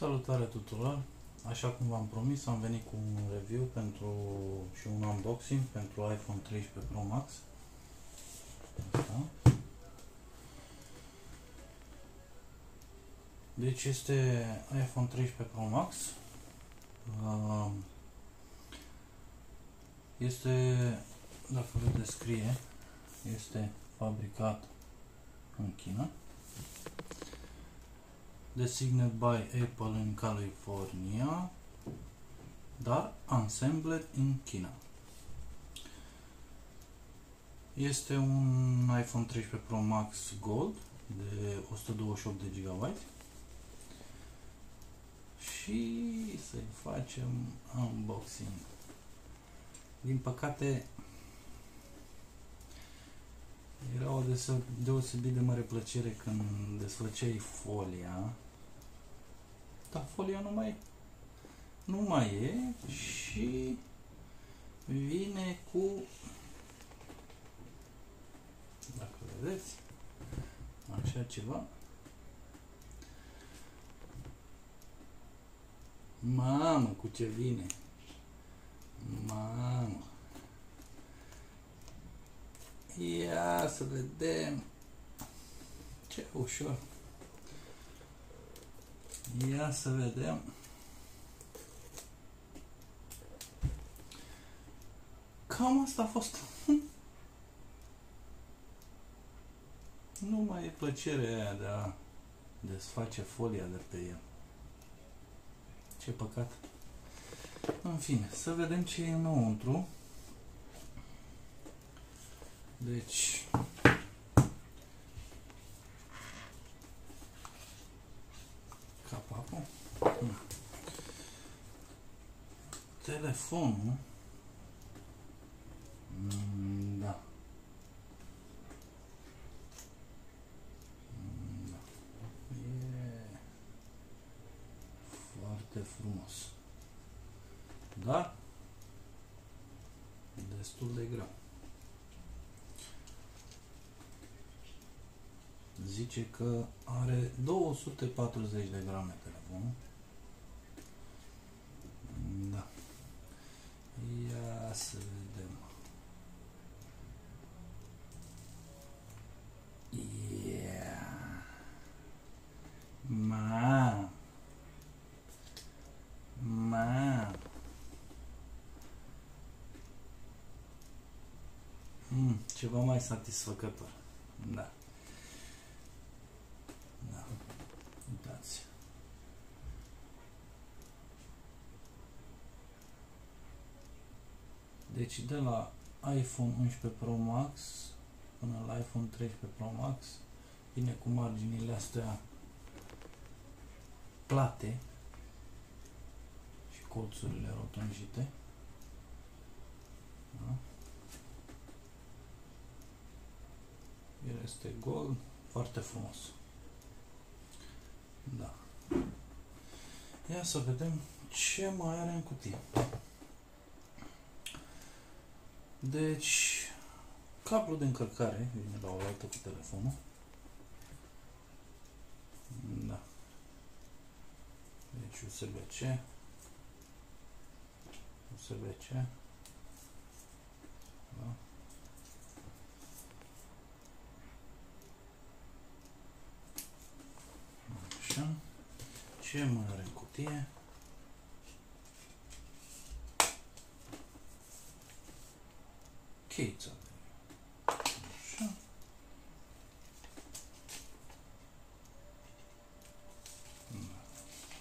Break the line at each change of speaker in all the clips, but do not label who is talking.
Salutare tuturor! Așa cum v-am promis, am venit cu un review pentru și un unboxing pentru iPhone 13 Pro Max. Asta. Deci este iPhone 13 Pro Max. Um, este, dacă vă descrie, este fabricat în China designed by Apple in California, dar assembled in China. Este un iPhone 13 Pro Max Gold de 128 de GB și să-i facem unboxing. Din păcate era o deosebit de mare plăcere când desfăceai folia. Dar folia nu mai, nu mai e și vine cu dacă vedeți așa ceva. Mamă cu ce vine. Mamă Ia să vedem. Ce ușor. Ia să vedem. Cam asta a fost. Nu mai e plăcerea aia de a desface folia de pe el. Ce păcat. În fine, să vedem ce e înăuntru. Deci, capacul. Telefonul. Mm, da. Mm, da. E foarte frumos. Da? Destul de greu. Zice că are 240 de grame telefonul. Da. Ia să vedem. Yeah. Ma. Ma. Mm, ceva mai satisfăcător. Da. Uitați. Deci de la iPhone 11 Pro Max până la iPhone 13 Pro Max vine cu marginile astea plate și colțurile rotunjite. Da? El este gold, foarte frumos. Da. Ia să vedem ce mai are în cutie. Deci, cablu de încărcare vine la o altă cu telefonul. Da. Deci USB-C. USB-C. Da. Așa. Ce mai are în cutie? Cheița. Așa.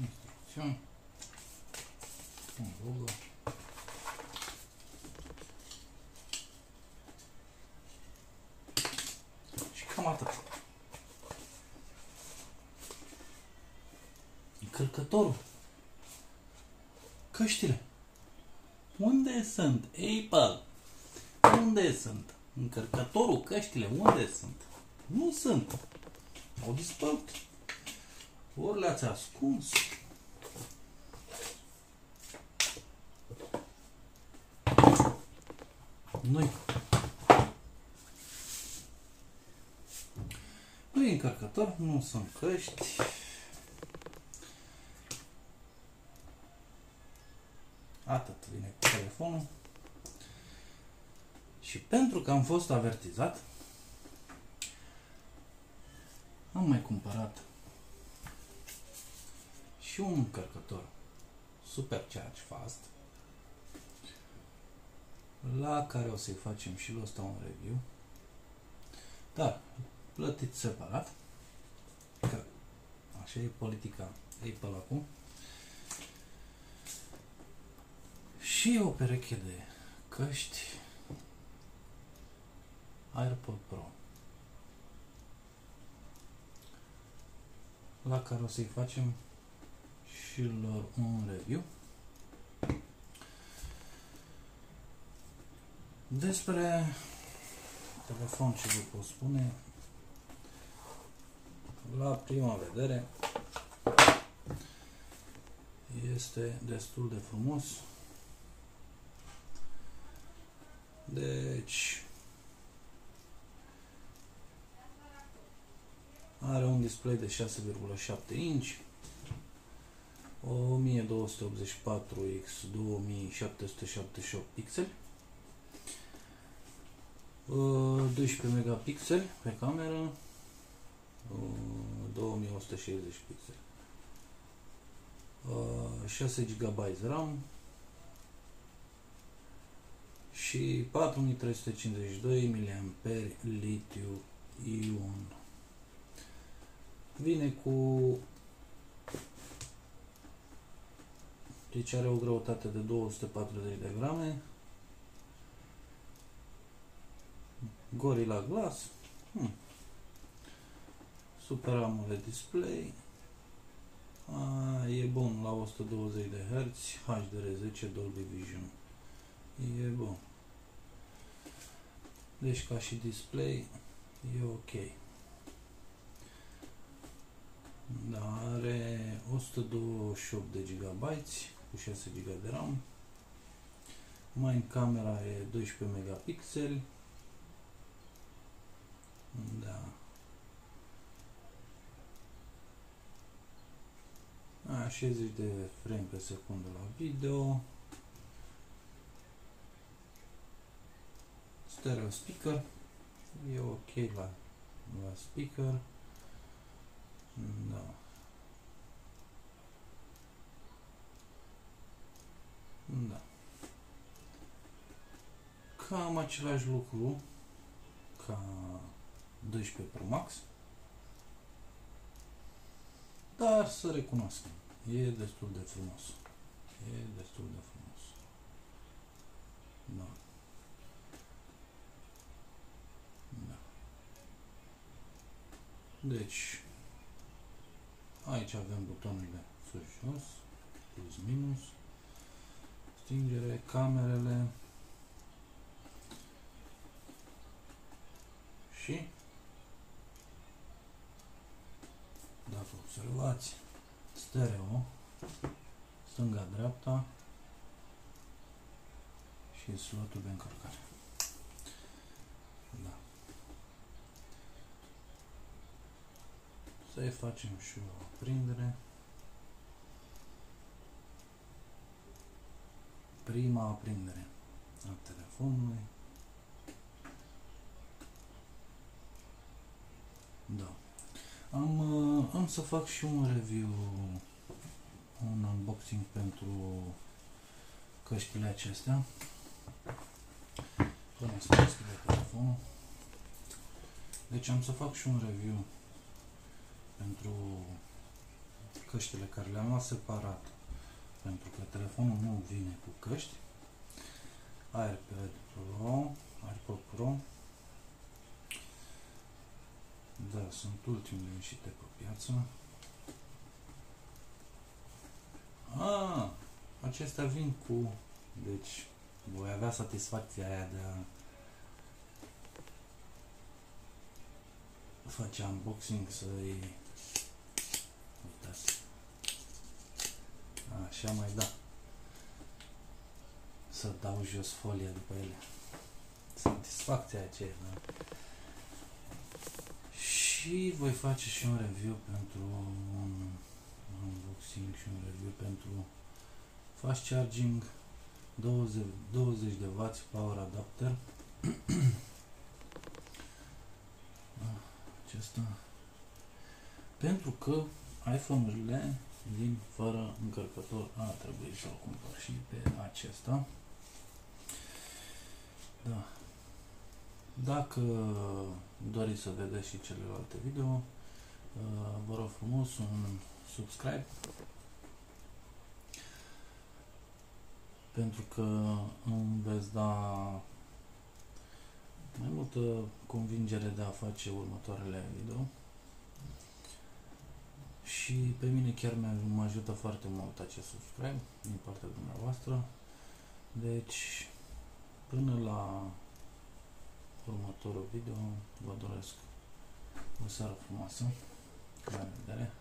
Instrucțiuni. Un logo. Și cam atât. Încărcătorul. Căștile. Unde sunt? Apple. Unde sunt? Încărcătorul, căștile, unde sunt? Nu sunt. Au dispărut. Ori le-ați ascuns. Nu-i. Nu e încărcător, nu sunt căști. atât, vine cu telefonul. Și pentru că am fost avertizat, am mai cumpărat și un încărcător Supercharge Fast la care o să-i facem și la ăsta un review. Dar, plătit separat, că așa e politica Apple acum. Și o pereche de căști AirPod Pro la care o să-i facem și lor un review. Despre telefon ce vă pot spune, la prima vedere este destul de frumos. Deci are un display de 6,7 inch 1284 x 2778 pixeli 12 megapixeli pe cameră 2160 pixeli. 6 GB RAM și 4352 mAh litiu ion vine cu deci are o greutate de 240 de grame. Gorilla Glass. Hmm. Super AMOLED display. A, e bun la 120 de Hz HDR10 Dolby Vision. E bun. Deci ca și display e ok da, are 128 de GB cu 6 GB de RAM. Mai în camera e 12 megapixeli. Da. A, 60 de frame pe secundă la video. Stereo speaker. E ok la, la speaker. Da. Da. Cam același lucru ca 12 Pro Max. Dar să recunoaștem, e destul de frumos. E destul de frumos. Da. Da. Deci, Aici avem butoanele sus-jos, plus-minus, stingere, camerele și dacă observați stereo stânga-dreapta și slotul de încărcare. Da. Să-i facem și o aprindere. Prima aprindere a telefonului. Da. Am, uh, am să fac și un review, un unboxing pentru căștile acestea. Până să deschide telefonul. Deci am să fac și un review pentru căștile care le-am luat separat pentru că telefonul nu vine cu căști. AirPod Pro AirPod Pro da, sunt ultimele ieșite pe piață. Ah, acestea vin cu deci voi avea satisfacția aia de a face unboxing să-i uitați Așa mai da. Să dau jos folia după ele. Satisfacția aceea, da? Și voi face și un review pentru un unboxing și un review pentru fast charging 20, 20 de W power adapter. Acesta. Pentru că iPhone-urile vin fără încărcător. A, trebuie să-l cumpăr și pe acesta. Da. Dacă doriți să vedeți și celelalte video, uh, vă rog frumos un subscribe pentru că îmi veți da mai multă convingere de a face următoarele video și pe mine chiar mă ajută foarte mult acest subscribe din partea dumneavoastră. Deci până la următorul video vă doresc o seară frumoasă. La revedere